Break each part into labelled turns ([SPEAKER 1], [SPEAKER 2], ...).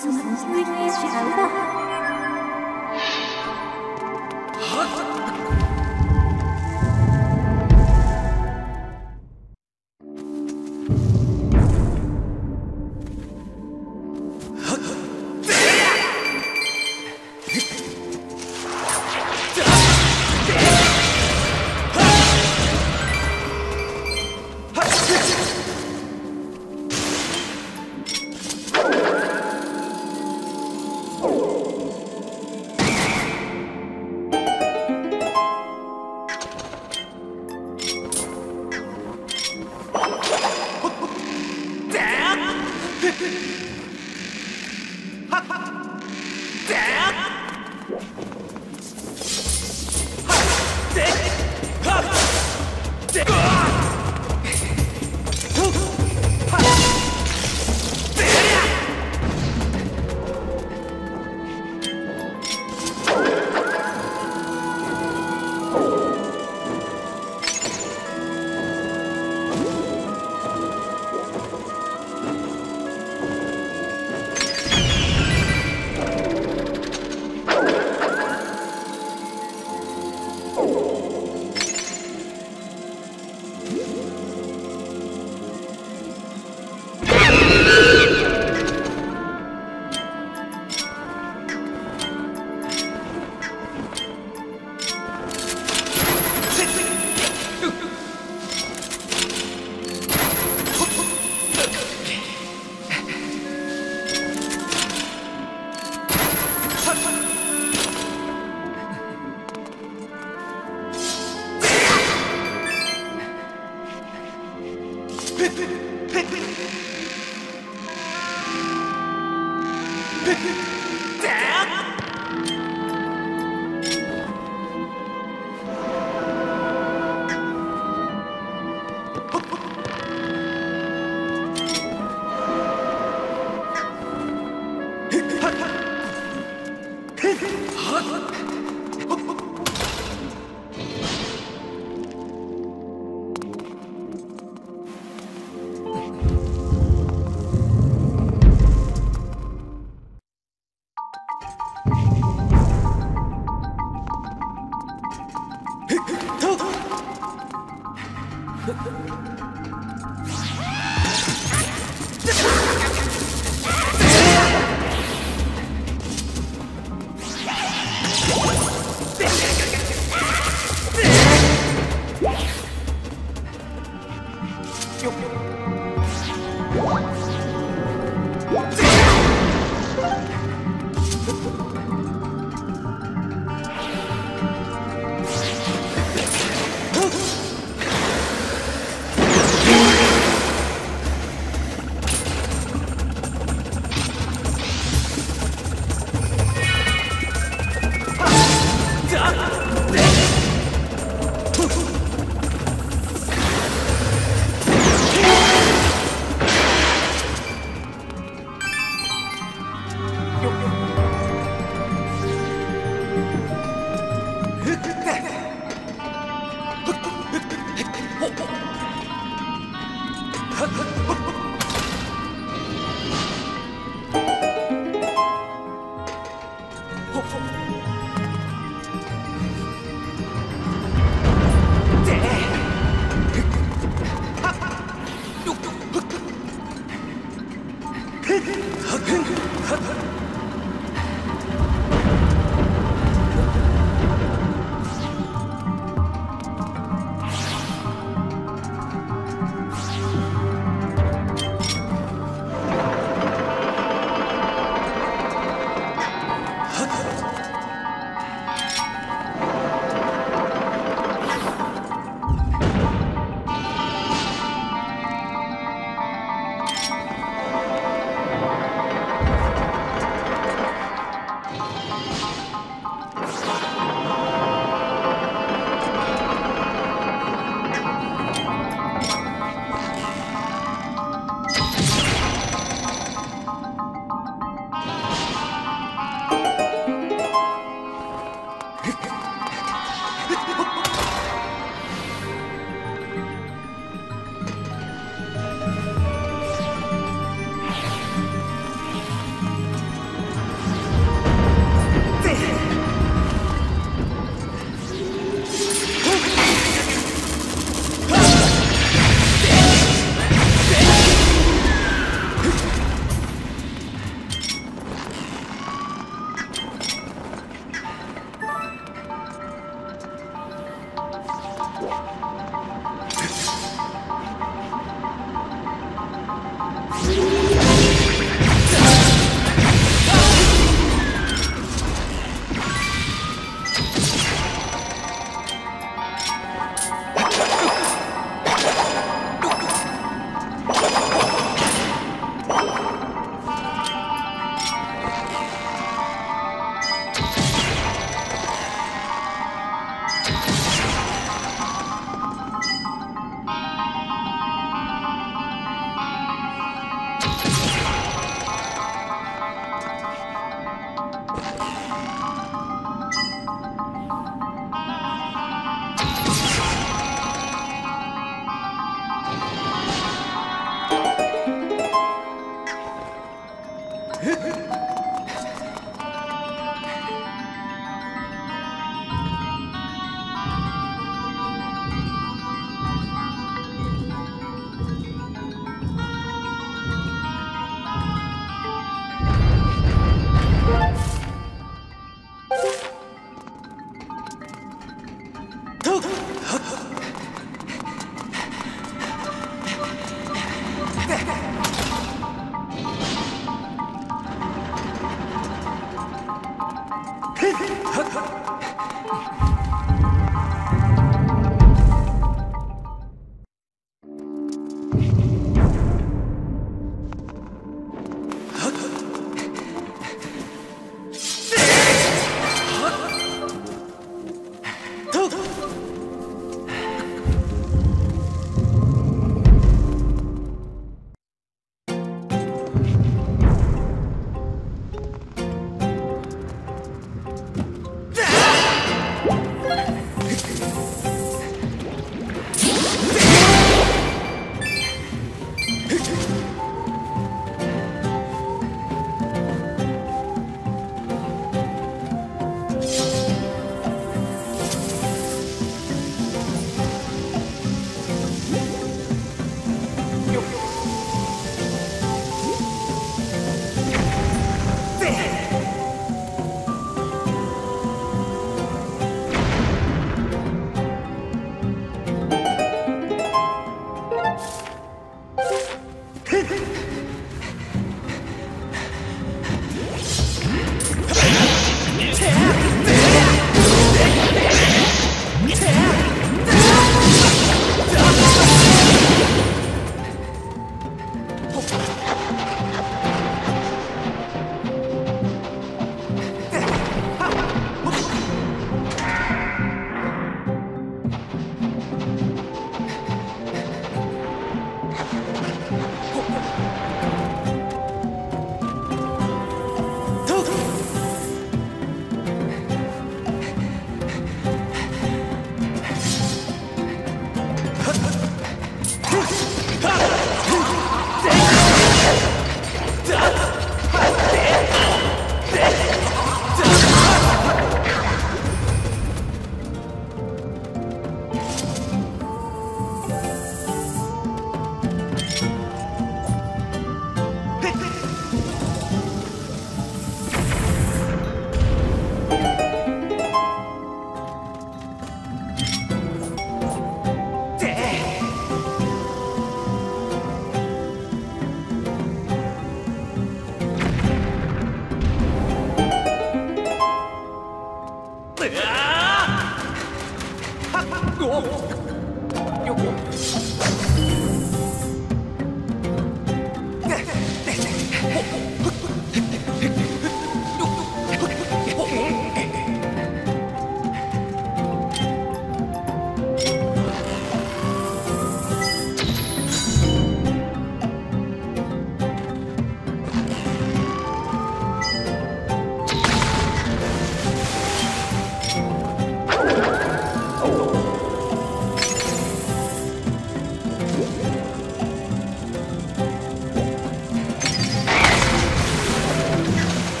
[SPEAKER 1] 是我们的命运，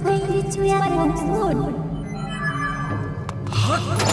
[SPEAKER 1] Wait to ya Wort.「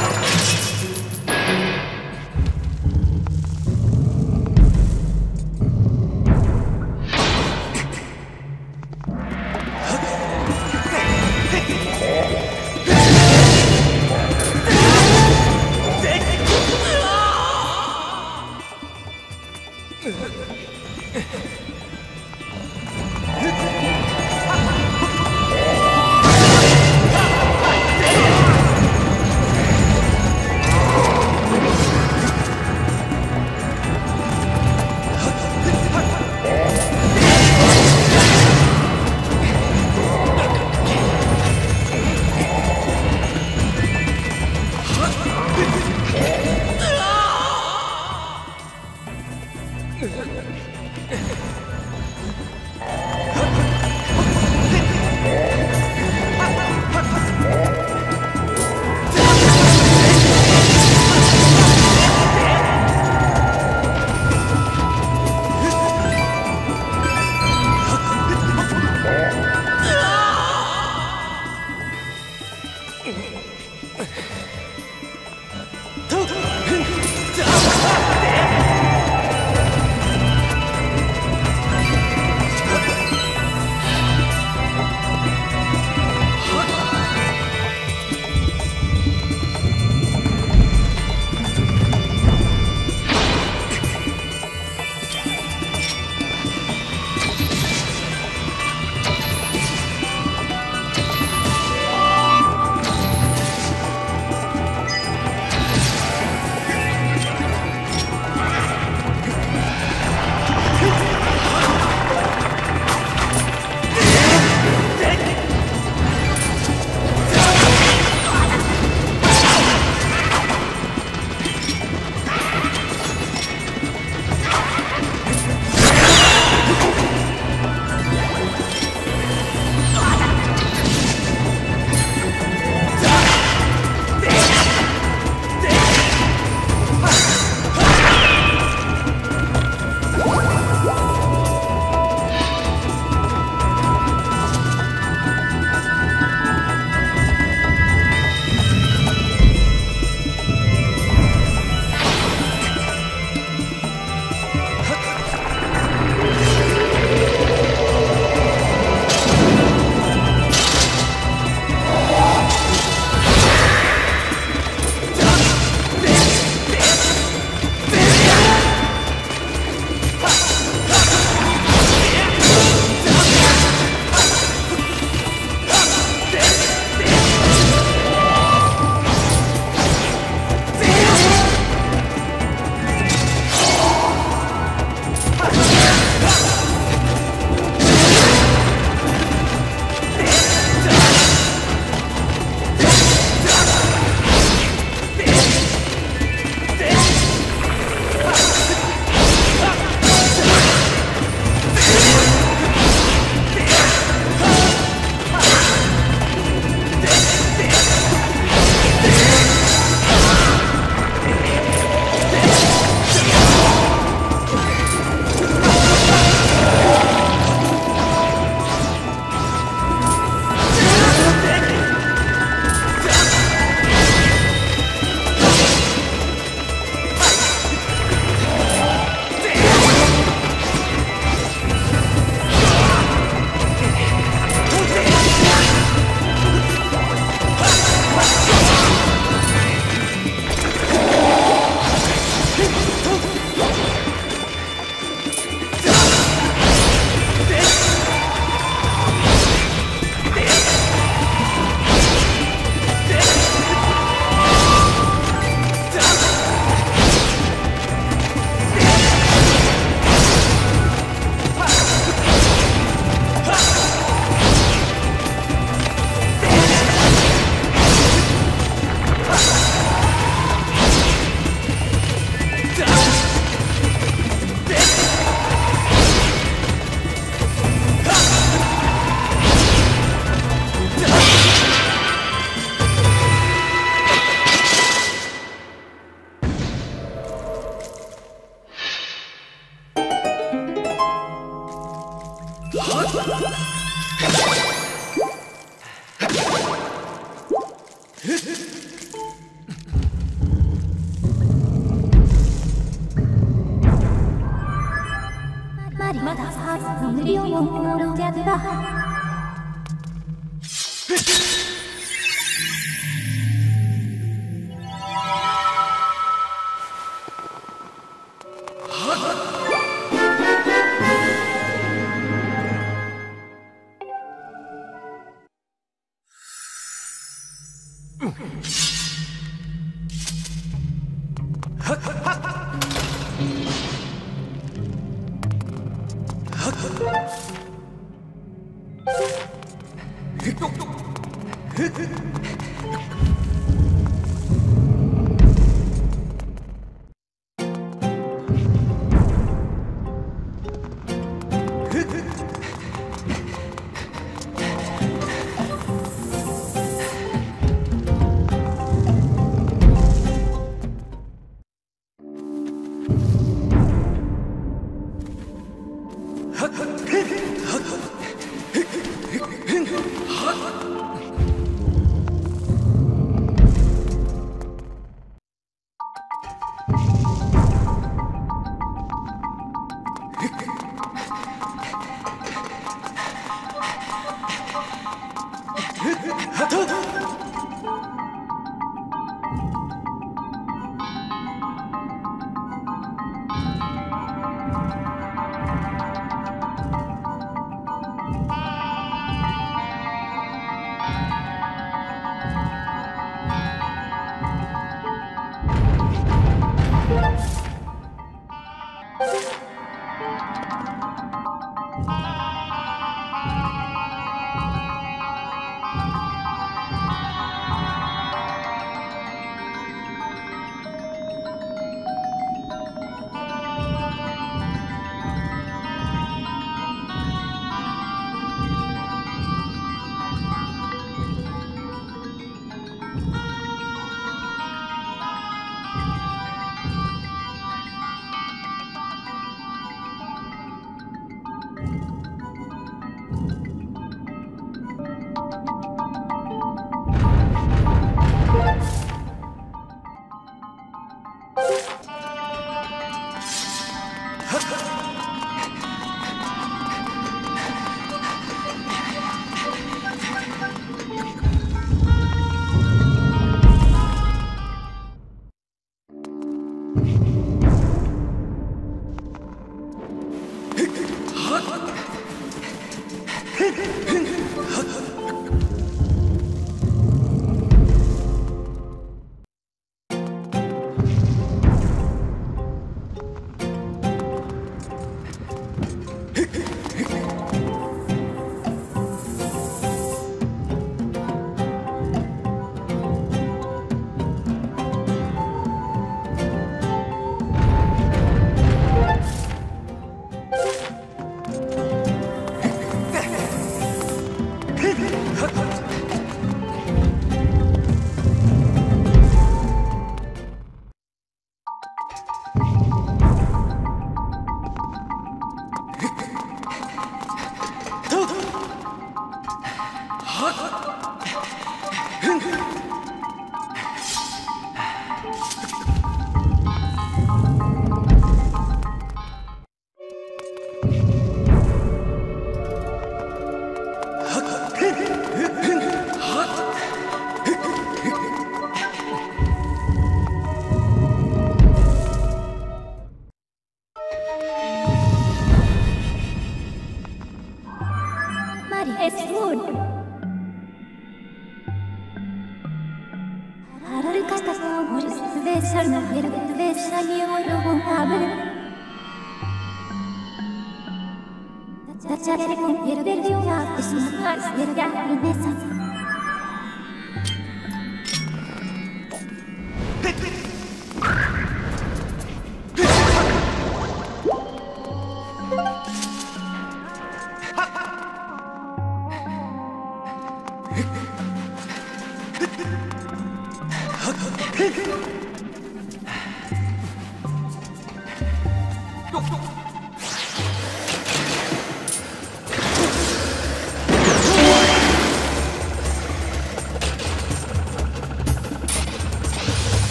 [SPEAKER 1] じゃじゃれもゆるべるようなってしまったりしてるが、皆さん。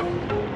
[SPEAKER 1] Huh?